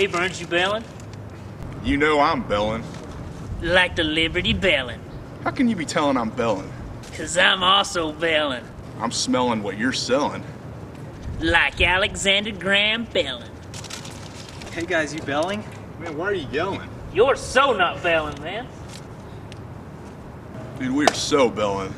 Hey, Burns, you bailing? You know I'm belling. Like the Liberty bailing. How can you be telling I'm belling? Cause I'm also bailing. I'm smelling what you're selling. Like Alexander Graham bailing. Hey guys, you belling? Man, why are you yelling? You're so not bailing, man. Dude, we are so belling.